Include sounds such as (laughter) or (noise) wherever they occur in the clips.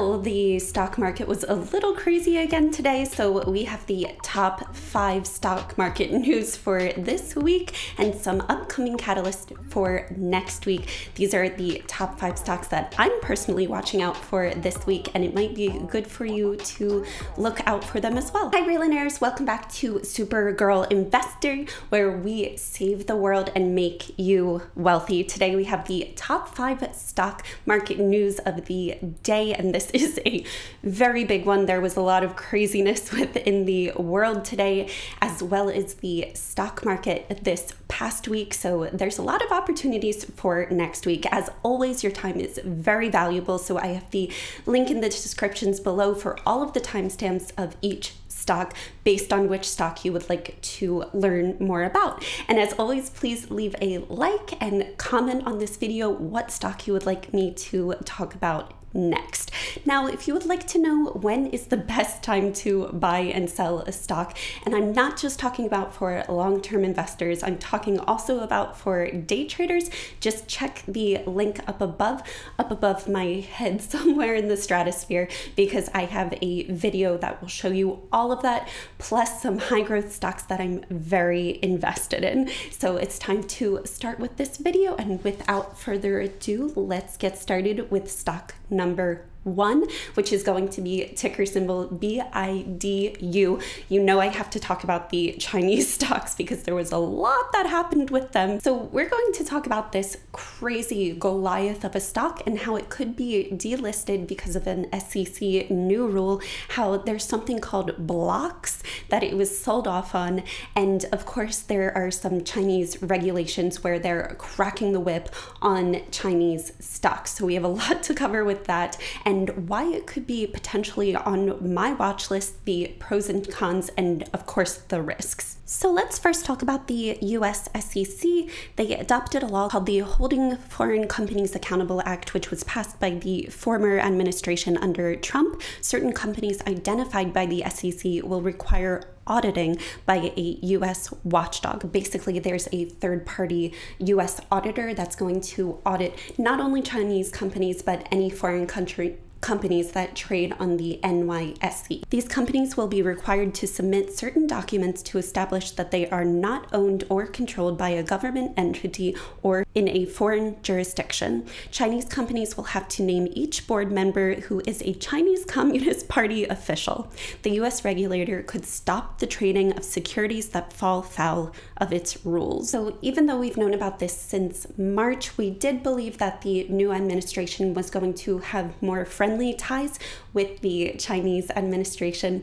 Well, the stock market was a little crazy again today, so we have the top five stock market (laughs) news for this week and some upcoming catalysts for next week. These are the top five stocks that I'm personally watching out for this week, and it might be good for you to look out for them as well. Hi, Realainaires. Welcome back to Supergirl Investor, where we save the world and make you wealthy. Today, we have the top five stock market news of the day and this is a very big one. There was a lot of craziness (laughs) within the world today, as well as the stock market this past week. So there's a lot of opportunities for next week. As always, your time is very valuable. So I have the link in the descriptions below for all of the timestamps of each stock based on which stock you would like to learn more about. And as always, please leave a like and comment on this video what stock you would like me to talk about next. Now, if you would like to know when is the (laughs) best time to buy and sell a stock, and I'm not just talking about for long-term investors, I'm talking also about for day traders, just check the link up above, up above my (laughs) head somewhere in the stratosphere, because I have a video that will show you all of that, plus some high growth stocks that I'm very invested in. So it's time to start with this video, and without further ado, let's get started with stock number one, which is going to be ticker symbol BIDU. You know, I have to talk about the Chinese (laughs) stocks because there was a lot that happened with them. So, we're going to talk about this crazy Goliath of a stock and how it could be delisted because of an SEC new rule, how there's something called blocks that it was sold off on. And of course, there are some Chinese regulations where they're cracking the whip on Chinese stocks. So, we have a lot to cover with that why it could be potentially on my watch list, the pros and cons, and of course the risks. So let's first talk about the US SEC. They adopted a law called the Holding Foreign Companies Accountable Act, which was passed by the former administration under Trump. Certain companies identified by the SEC will require auditing by a US watchdog. Basically, there's a third party US auditor that's going to audit not only Chinese companies, but any foreign country companies that trade on the NYSE. These companies will be required to submit certain documents to establish that they are not owned or controlled by a government entity or in a foreign jurisdiction. Chinese companies will have to name each board member who is a Chinese Communist (laughs) Party official. The US regulator could stop the trading of securities that fall foul of its rules. So, even though we've known about this since March, we did believe that the new administration was going to have more friendly friendly ties with the Chinese administration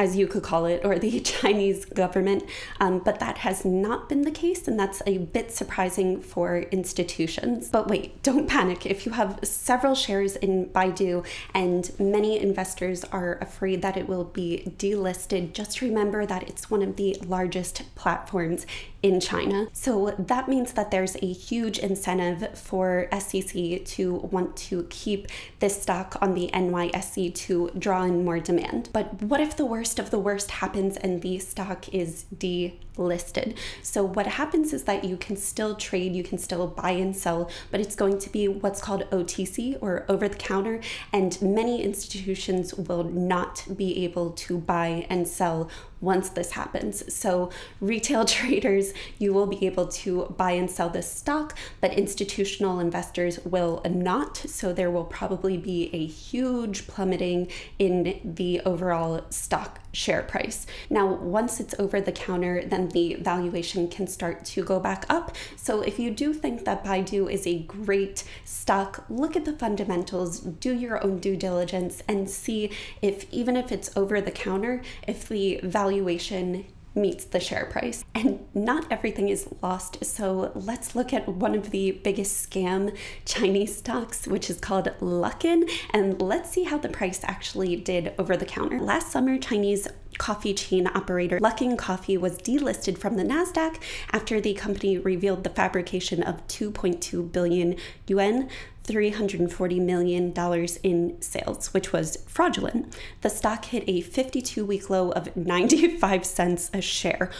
as you could call it, or the (laughs) Chinese government. Um, but that has not been the case, and that's a bit surprising for institutions. But wait, don't panic. If you have several shares in Baidu and many investors are afraid that it will be delisted, just remember that it's one of the largest platforms in China. So that means that there's a huge incentive for SEC to want to keep this stock on the NYSE to draw in more demand. But what if the worst of the worst happens and the stock is delisted? So what happens is that you can still trade, you can still buy and sell, but it's going to be what's called OTC or over the counter, and many institutions will not be able to buy and sell once this happens. So, retail (laughs) traders, you will be able to buy and sell this stock, but institutional investors will not. So, there will probably be a huge plummeting in the overall stock share price. Now, once it's over the counter, then the valuation can start to go back up. So, if you do think that Baidu is a great stock, look at the fundamentals, do your own due diligence, and see if even if it's over the counter, if the valuation meets the share price. And not everything is lost. So let's look at one of the biggest scam Chinese stocks, which is called Luckin, and let's see how the price actually did over the counter. Last summer, Chinese coffee chain operator Luckin Coffee was delisted from the Nasdaq after the company revealed the fabrication of 2.2 billion yuan, $340 million in sales, which was fraudulent. The stock hit a 52 week low of 95 cents a share.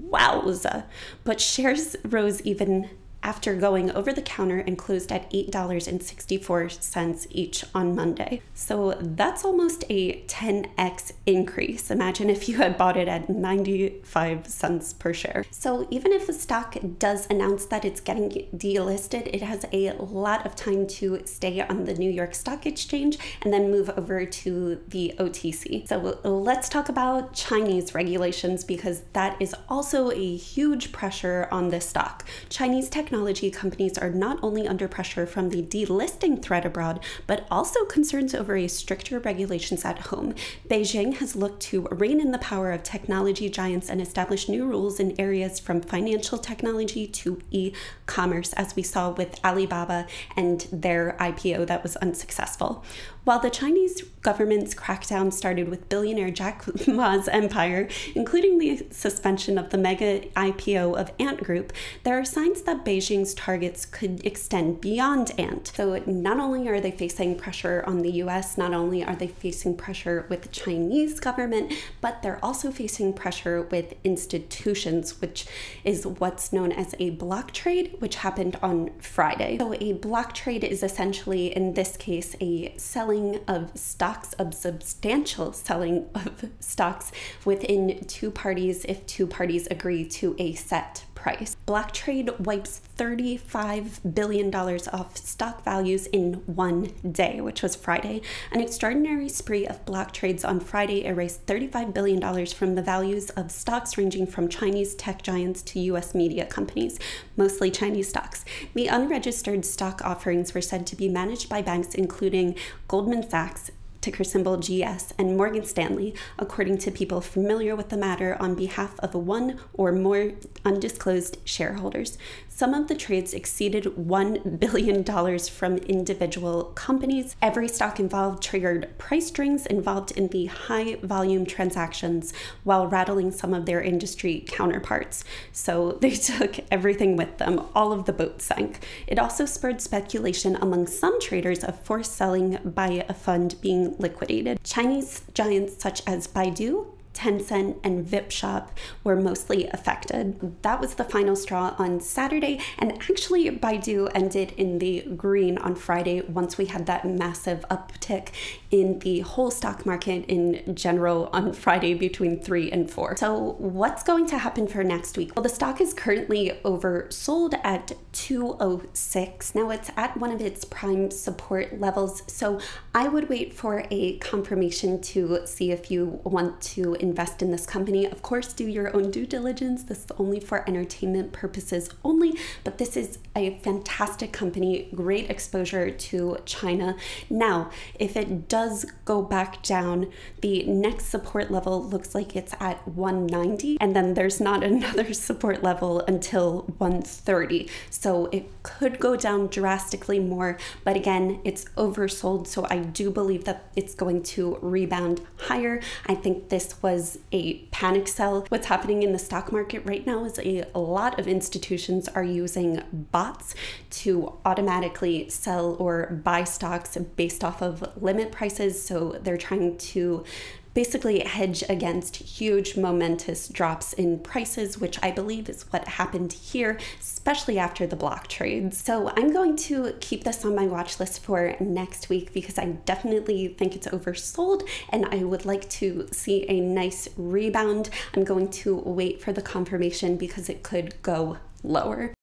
Wowza! But shares rose even after going over the counter and closed at $8.64 each on Monday. So that's almost a 10x increase. Imagine if you had bought it at 95 cents per share. So even if the stock does announce that it's getting delisted, it has a lot of time to stay on the New York Stock Exchange and then move over to the OTC. So let's talk about Chinese regulations because that is also a huge pressure on this stock. Chinese technology companies are not only under pressure from the delisting threat abroad, but also concerns over a stricter regulations at home. Beijing has looked to rein in the power of technology giants and establish new rules in areas from financial technology to e commerce, as we saw with Alibaba and their IPO that was unsuccessful. While the Chinese government's crackdown started with billionaire Jack (laughs) Ma's empire, including the suspension of the mega IPO of Ant Group, there are signs that Beijing's targets could extend beyond Ant. So not only are they facing pressure on the US, not only are they facing pressure with the Chinese government, but they're also facing pressure with institutions, which is what's known as a block trade, which happened on Friday. So a block trade is essentially, in this case, a selling selling of stocks, of substantial selling of stocks within two parties if two parties agree to a set price. Block Trade wipes $35 billion off stock values in one day, which was Friday. An extraordinary spree of block trades on Friday erased $35 billion from the values of stocks ranging from Chinese tech giants to US media companies, mostly Chinese stocks. The unregistered stock offerings were said to be managed by banks including Goldman Sachs, ticker symbol GS, and Morgan Stanley, according to people familiar with the matter on behalf of one or more undisclosed shareholders. Some of the trades exceeded $1 billion from individual companies. Every stock involved triggered price strings involved in the high volume transactions while rattling some of their industry counterparts. So (laughs) they took everything with them, all of the boats sank. It also spurred speculation among some traders of forced selling by a fund being liquidated. Chinese giants such as Baidu Tencent, and Vipshop were mostly affected. That was the final straw on Saturday, and actually, Baidu ended in the green on Friday once we had that massive uptick in the whole stock market in general on Friday between 3 and 4. So, what's going to happen for next week? Well, the stock is currently oversold at 206. Now, it's at one of its prime support levels, so I would wait for a confirmation to see if you want to invest in this company. Of course, do your own due diligence. This is only for entertainment purposes only, but this is a fantastic company, great exposure to China. Now, if it does go back down, the next support level looks like it's at 190, and then there's not (laughs) another support level until 130. So it could go down drastically more, but again, it's oversold. So I do believe that it's going to rebound higher. I think this was a panic sell. What's happening in the stock market right now is a, lot of institutions are using bots to automatically sell or buy stocks based off of limit prices. So they're trying to basically hedge against huge momentous drops in prices, which I believe is what happened here, especially after the block trades. So I'm going to keep this on my watch list for next week because I definitely think it's oversold and I would like to see a nice rebound. I'm going to wait for the confirmation because it could go lower.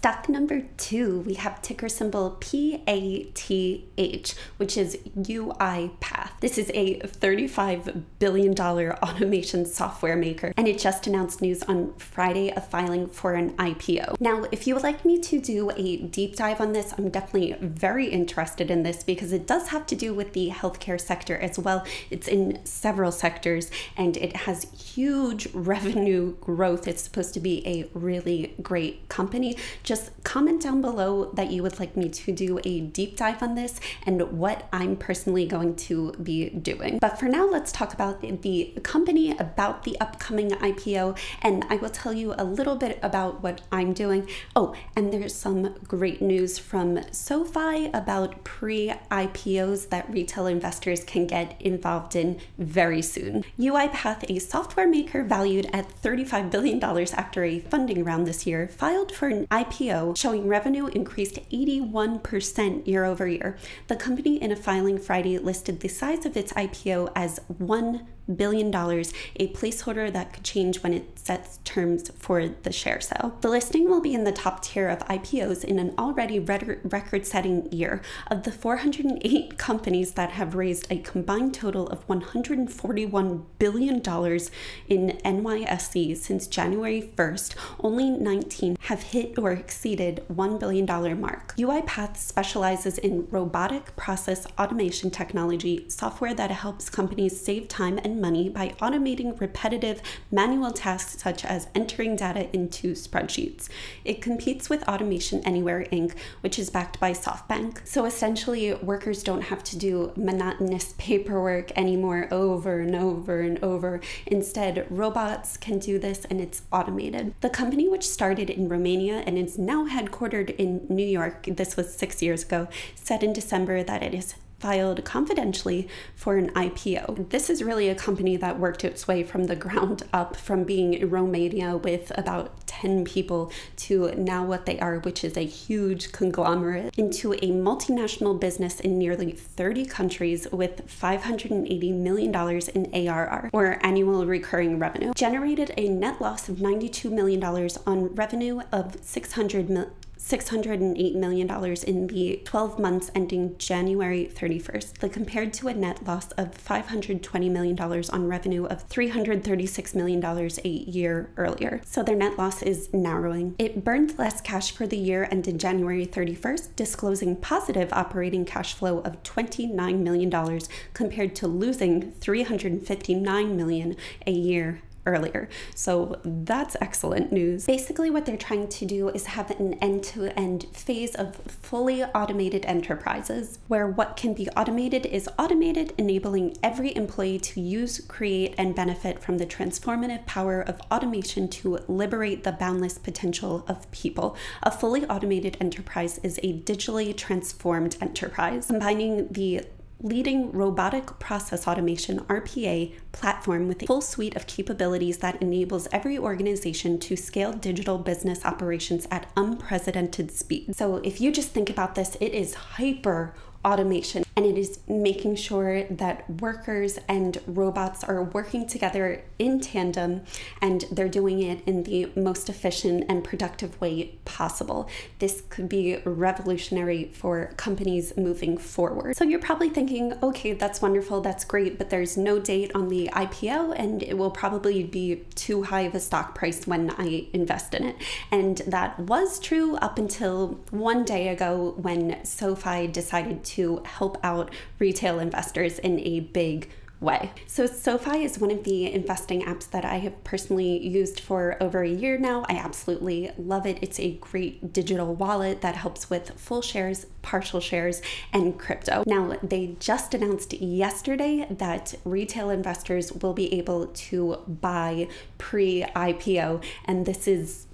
Stock number two, we have ticker symbol PATH, which is UiPath. This is a $35 billion (laughs) automation software maker, and it just announced news on Friday of filing for an IPO. Now, if you would like me to do a deep dive on this, I'm definitely very interested in this because it does have to do with the healthcare sector as well. It's in several sectors and it has huge (laughs) revenue growth. It's supposed to be a really great company Just comment down below that you would like me to do a deep dive on this and what I'm personally going to be doing. But for now, let's talk about the company, about the upcoming IPO, and I will tell you a little bit about what I'm doing. Oh, and there's some great news from SoFi about pre IPOs that retail investors can get involved in very soon. UiPath, a software maker valued at $35 billion after a funding round this year, filed for an IPO showing revenue increased 81% year over year. The company, in a filing Friday, listed the size of its IPO as 1 billion dollars, a placeholder that could change when it sets terms for the share sale. The listing will be in the top tier of IPOs in an already record setting year. Of the 408 companies that have raised a combined total of $141 billion in NYSE since January 1st, only 19 have hit or exceeded $1 billion mark. UiPath specializes in robotic process automation technology, software that helps companies save time and money by automating repetitive manual tasks such as entering data into spreadsheets. It competes with Automation Anywhere Inc., which is backed by SoftBank. So essentially, workers don't have to do monotonous (laughs) paperwork anymore over and over and over. Instead, robots can do this and it's automated. The company, which started in Romania and is now headquartered in New York, this was six years ago, said in December that it is filed confidentially for an IPO. This is really a company that worked its way from the (laughs) ground up from being in Romania with about 10 people to now what they are, which is a huge conglomerate, into a multinational business in nearly 30 countries with $580 million in ARR, or annual recurring revenue. Generated a net loss of $92 million on revenue of 600 million $608 million in the 12 months ending January 31st, the compared to a net loss of $520 million on revenue of $336 million a year earlier. So their net loss is narrowing. It burned less cash for the year ended January 31st, disclosing positive operating cash flow of $29 million compared to losing 359 million a year earlier. So that's excellent news. Basically, what they're trying to do is have an end to end phase of fully automated enterprises where what can be automated is automated, enabling every employee to use, create, and benefit from the transformative power of automation to liberate the boundless potential of people. A fully automated enterprise is a digitally transformed enterprise, combining the leading robotic process automation RPA platform with a full suite of capabilities that enables every organization to scale digital business operations at unprecedented speed. So if you just think about this, it is hyper automation and it is making sure that workers and robots are working together in tandem and they're doing it in the most efficient and productive way possible. This could be revolutionary for companies moving forward. So you're probably thinking, okay, that's wonderful, that's great, but there's no date on the IPO and it will probably be too high of a stock price when I invest in it. And that was true up until one day ago when SoFi decided to help out retail investors in a big way. So, SoFi is one of the investing apps that I have personally used for over a year now. I absolutely love it. It's a great digital wallet that helps with full shares, partial shares, and crypto. Now, they just announced yesterday that retail investors will be able to buy pre IPO, and this is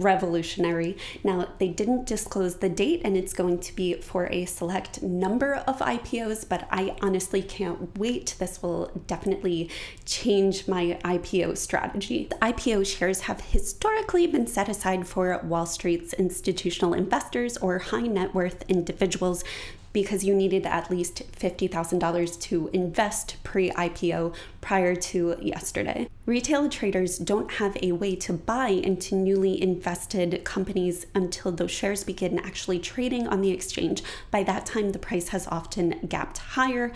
revolutionary. Now, they didn't disclose the date, and it's going to be for a select number of IPOs, but I honestly can't wait. This will definitely change my IPO strategy. The IPO shares have historically been set aside for Wall Street's institutional investors or high net worth individuals because you needed at least $50,000 to invest pre IPO prior to yesterday. Retail traders don't have a way to buy into newly invested companies until those shares begin actually trading on the exchange. By that time, the price has often gapped higher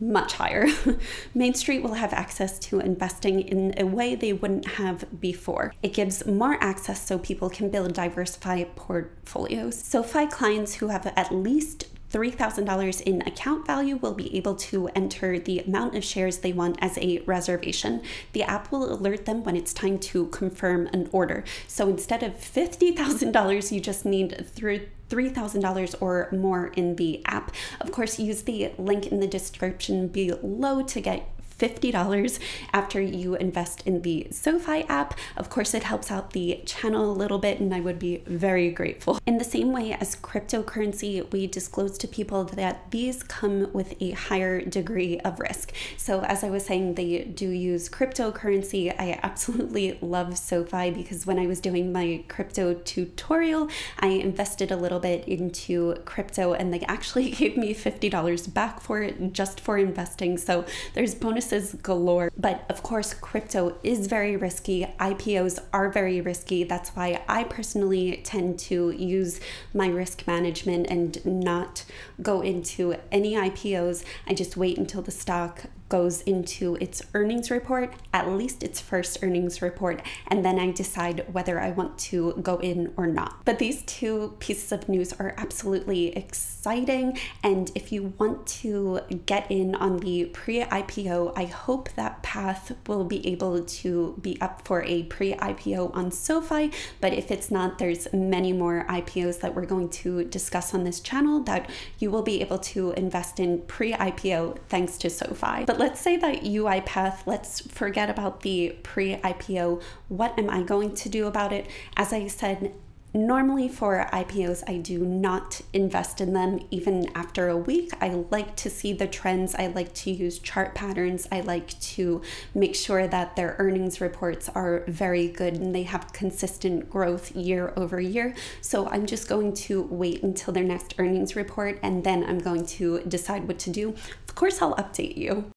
much higher. (laughs) Main Street will have access to investing in a way they wouldn't have before. It gives more access so people can build diversified portfolios. SoFi clients who have at least $3,000 in account value will be able to enter the amount of shares they want as a reservation. The app will alert them when it's time to confirm an order. So instead of $50,000, you just need through $3,000 or more in the app. Of course, use the link in the description below to get $50 after you invest in the SoFi app. Of course, it helps out the channel a little bit, and I would be very grateful. In the same way as cryptocurrency, we disclose to people that these come with a higher degree of risk. So, as I was saying, they do use cryptocurrency. I absolutely love SoFi because when I was doing my crypto tutorial, I invested a little bit into crypto and they actually (laughs) gave me $50 back for it just for investing. So, there's bonus galore. But of course, crypto is very risky. IPOs are very risky. That's why I personally tend to use my risk management and not go into any IPOs. I just wait until the stock goes into its earnings report, at least its first earnings report, and then I decide whether I want to go in or not. But these two pieces of news are absolutely exciting, and if you want to get in on the pre IPO, I hope that Path will be able to be up for a pre IPO on SoFi. But if it's not, there's many more IPOs that we're going to discuss on this channel that you will be able to invest in pre IPO thanks to SoFi. But let's say that UiPath, let's forget about the pre IPO. What am I going to do about it? As I said, Normally, for IPOs, I do not invest in them even after a week. I like to see the trends. I like to use chart patterns. I like to make sure that their earnings reports are very good and they have consistent growth year over year. So I'm just going to wait until their next earnings report and then I'm going to decide what to do. Of course, I'll update you.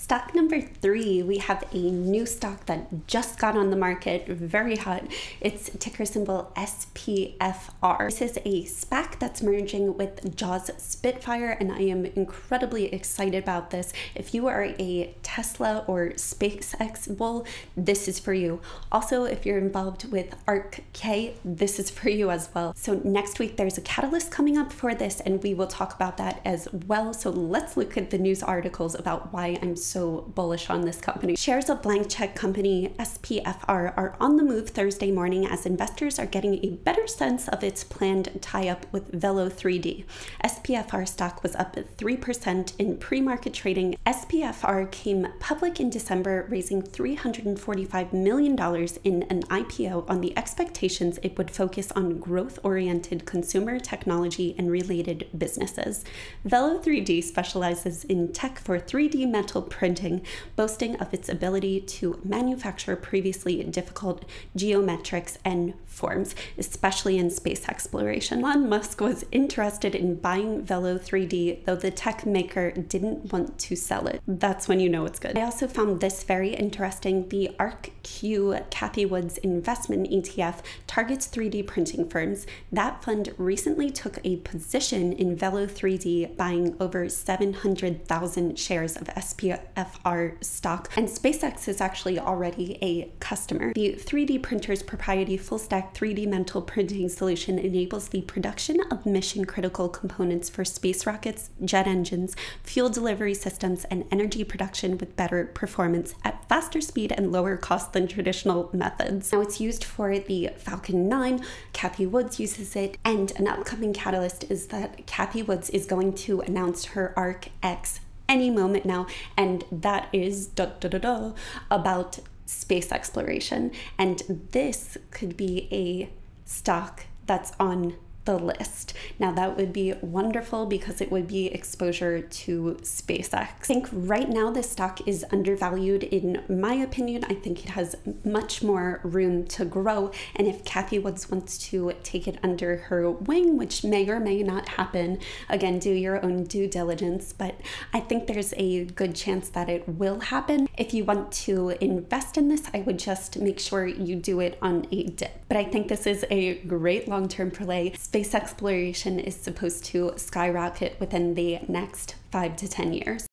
Stock number three, we have a new stock that just got on the market, very hot. It's ticker symbol SPFR. This is a SPAC that's merging with Jaws Spitfire, and I am incredibly excited about this. If you are a Tesla or SpaceX bull, this is for you. Also, if you're involved with ARK K, this is for you as well. So next week, there's a catalyst coming up for this, and we will talk about that as well. So let's look at the news articles about why I'm so so bullish on this company. Shares of blank check company SPFR are on the move Thursday morning as investors are getting a better sense of its planned tie up with Velo 3D. SPFR stock was up 3% in pre market trading. SPFR came public in December, raising $345 million in an IPO on the expectations it would focus on growth oriented consumer technology and related businesses. Velo 3D specializes in tech for 3D metal printing boasting of its ability to manufacture previously difficult geometrics and forms, especially in space exploration. Elon Musk was interested in buying Velo 3D, though the tech maker didn't want to sell it. That's when you know it's good. I also found this very interesting. The ARKQ Cathie Woods investment ETF targets 3D printing firms. That fund recently took a position in Velo 3D, buying over 700,000 shares of SPFR stock, and SpaceX is actually already a customer. The 3D printer's proprietary full stack 3D metal printing solution enables the production of mission critical components for space rockets, jet engines, fuel delivery systems, and energy production with better performance at faster speed and lower cost than traditional methods. Now it's used for the Falcon 9, Cathie Woods uses it, and an upcoming catalyst is that Cathie Woods is going to announce her ARC X any moment now. And that is da, da, da, da, about space exploration. And this could be a stock that's on the list. Now, that would be wonderful because it would be exposure to SpaceX. I think right now this stock is undervalued, in my opinion. I think it has much more room to grow. And if Cathie Woods wants to take it under her wing, which may or may not happen, again, do your own due diligence. But I think there's a good chance that it will happen. If you want to invest in this, I would just make sure you do it on a dip. But I think this is a great long term play space exploration is supposed to skyrocket within the next five to 10 years.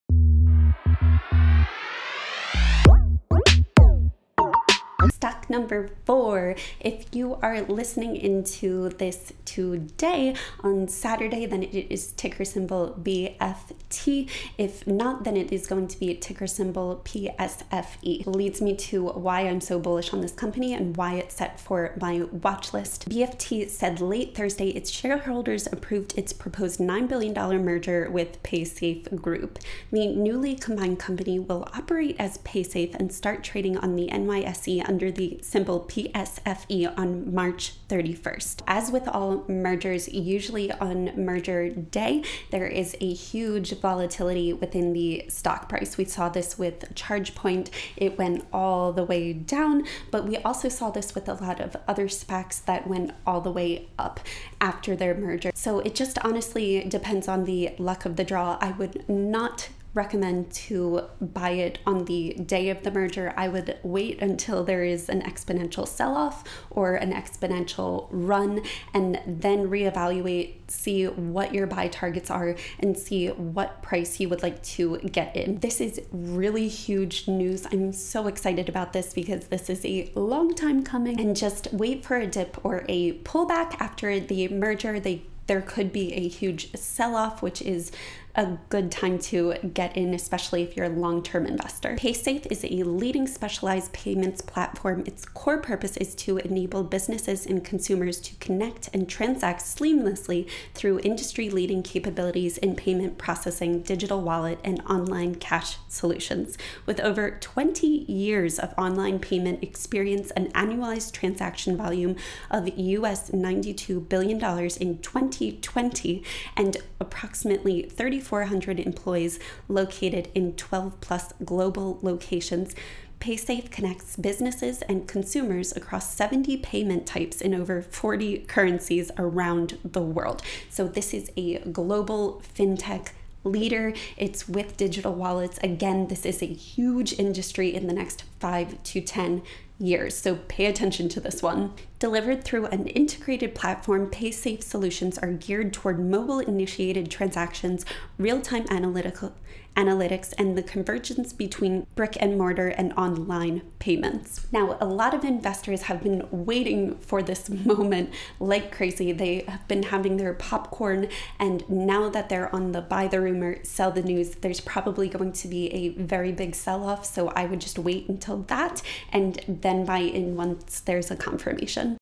Number four. If you are listening into this today on Saturday, then it is ticker symbol BFT. If not, then it is going to be ticker symbol PSFE. Leads me to why I'm so bullish on this company and why it's set for my watch list. BFT said late Thursday its shareholders approved its proposed $9 billion merger with Paysafe Group. The newly combined company will operate as Paysafe and start trading on the NYSE under the symbol PSFE on March 31st. As with all mergers, usually on merger day, there is a huge volatility within the stock price. We saw this with ChargePoint, it went all the way down, but we also saw this with a lot of other SPACs that went all the way up after their merger. So it just honestly depends on the luck of the draw. I would not recommend to buy it on the day of the merger. I would wait until there is an exponential sell off or an exponential run and then reevaluate, see what your buy targets are, and see what price you would like to get in. This is really huge news. I'm so excited about this because this is a long time coming and just wait for a dip or a pullback after the merger. They there could be a huge sell off, which is a good time to get in, especially if you're a long term investor. Paysafe is a leading specialized payments platform. Its core purpose is to enable businesses and consumers to connect and transact seamlessly through industry leading capabilities in payment processing, digital wallet, and online cash solutions. With over 20 years of online payment experience, an annualized transaction volume of US $92 billion in 2020, and approximately 30 3,400 employees located in 12 plus global locations. Paysafe connects businesses and consumers across 70 payment types in over 40 currencies around the world. So, this is a global fintech leader. It's with digital wallets. Again, this is a huge industry in the next five to 10 years, so pay attention to this one. Delivered through an integrated platform, PaySafe solutions are geared toward mobile initiated transactions, real time analytical analytics, and the convergence between brick and mortar and online payments. Now, a lot of investors have been waiting for this moment like crazy. They have been having their popcorn, and now that they're on the buy the rumor, sell the news, there's probably going to be a very big sell off. So I would just wait until that and then buy in once there's a confirmation.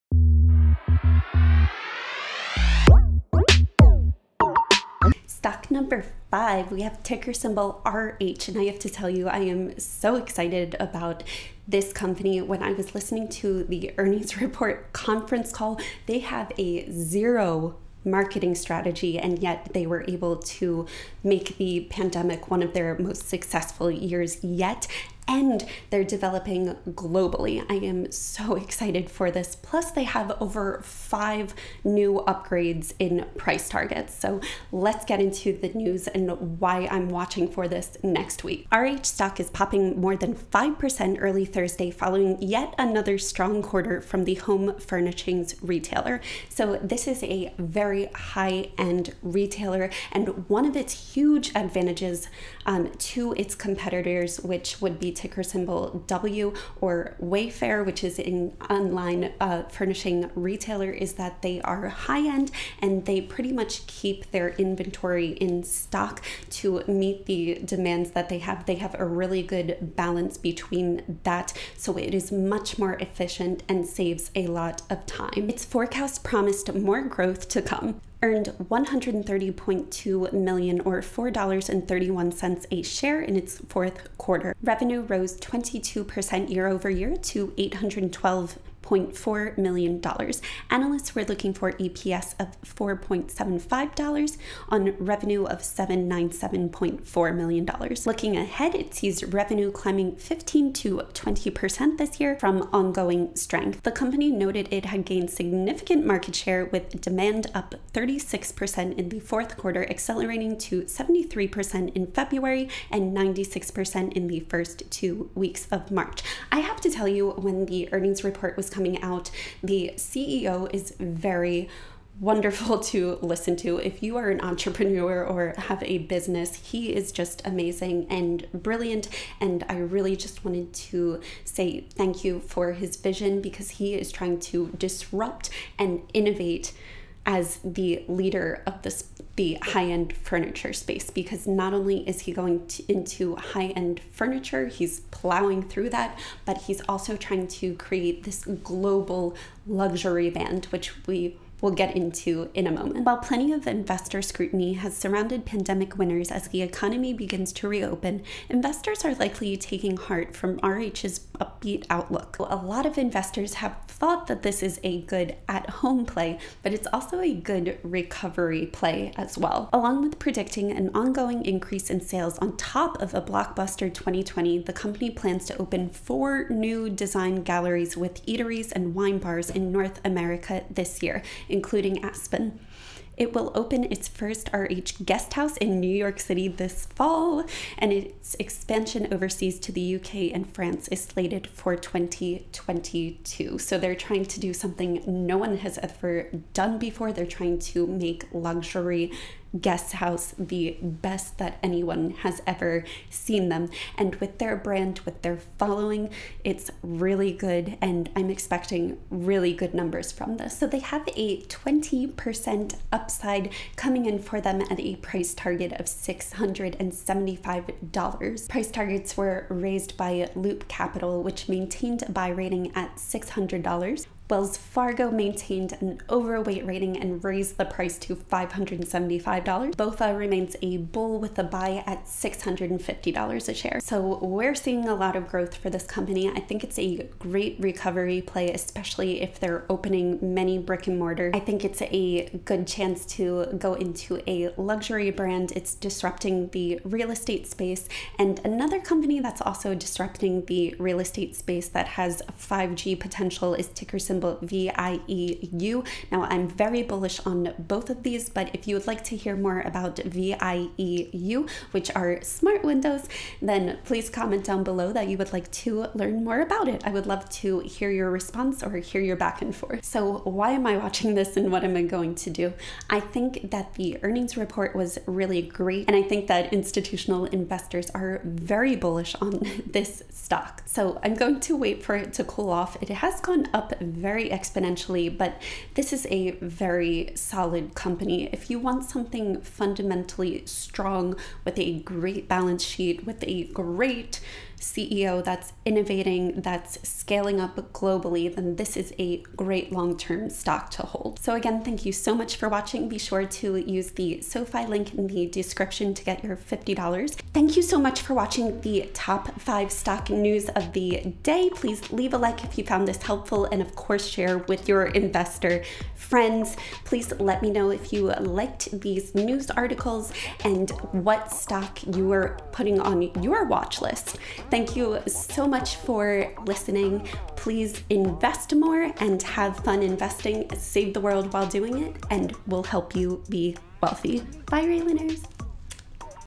Stock number five, we have ticker symbol RH. And I have to tell you, I am so excited about this company. When I was listening to the earnings (laughs) report conference call, they have a zero marketing strategy, and yet they were able to make the pandemic one of their most successful years yet and they're developing globally. I am so (laughs) excited for this. Plus, they have over five new upgrades in price targets. So, let's get into the news and why I'm watching for this next week. RH stock is popping more than 5% early Thursday following yet another strong quarter from the home furnishings retailer. So, this is a very high end retailer, and one of its huge advantages um, to its competitors, which would be ticker symbol W or Wayfair, which is an online uh, furnishing retailer, is that they are high end and they pretty much keep their inventory in stock to meet the demands that they have. They have a really good balance between that, so it is much more efficient and saves a lot of time. Its forecast promised more growth to come earned 130.2 million or $4.31 a share in its fourth quarter. Revenue rose 22% year over year to 812 $4.4 million. Analysts were looking for EPS of $4.75 on revenue of $797.4 million. Looking ahead, it sees revenue climbing 15 to 20% this year from ongoing strength. The company noted it had gained significant market share with demand up 36% in the fourth quarter, accelerating to 73% in February and 96% in the first two weeks of March. I have to tell you, when the earnings report was coming out, the CEO is very wonderful to listen to. If you are an entrepreneur or have a business, he is just amazing and brilliant. And I really just wanted to say thank you for his vision because he is trying to disrupt and innovate as the leader of this the high-end furniture space because not only is he going to, into high-end furniture he's plowing through that but he's also trying to create this global luxury band which we we'll get into in a moment. While plenty of investor scrutiny has surrounded pandemic winners as the economy begins to reopen, investors are likely taking heart from RH's upbeat outlook. A lot of investors have thought that this is a good at home play, but it's also a good recovery play as well. Along with predicting an ongoing increase in sales on top of a blockbuster 2020, the company plans to open four new design galleries with eateries and wine bars in North America this year, including Aspen. It will open its first RH guest house in New York City this fall, and its expansion overseas to the UK and France is slated for 2022. So they're trying to do something no one has ever done before. They're trying to make luxury guest house the best that anyone has ever seen them. And with their brand, with their following, it's really good. And I'm expecting really good numbers from this. So they have a 20% upside coming in for them at a price target of $675. Price targets were raised by Loop Capital, which maintained a buy rating at $600. Wells Fargo maintained an overweight rating and raised the price to $575. BofA remains a bull with a buy at $650 a share. So we're seeing a lot of growth for this company. I think it's a great recovery play, especially if they're opening many brick and mortar. I think it's a good chance to go into a luxury brand. It's disrupting the real estate space. And another company that's also disrupting the real estate space that has 5G potential is ticker symbol symbol VIEW. Now, I'm very bullish on both of these, but if you would like to hear more about VIEW, which are smart windows, then please comment down below that you would like to learn more about it. I would love to hear your response or hear your back and forth. So, why am I watching this and what am I going to do? I think that the earnings report was really great, and I think that institutional investors are very bullish on (laughs) this stock. So, I'm going to wait for it to cool off. It has gone up very exponentially, but this is a very solid company. If you want something fundamentally strong with a great balance sheet, with a great CEO that's innovating, that's scaling up globally, then this is a great long term stock to hold. So, again, thank you so much for watching. Be sure to use the SoFi link in the description to get your $50. Thank you so much for watching the top five stock news of the day. Please leave a like if you found this helpful, and of course, share with your investor friends. Please let me know if you liked these news articles and what stock you are putting on your watch list. Thank you so much for listening. Please invest more and have fun investing. Save the world while doing it, and we'll help you be wealthy. Bye, Ray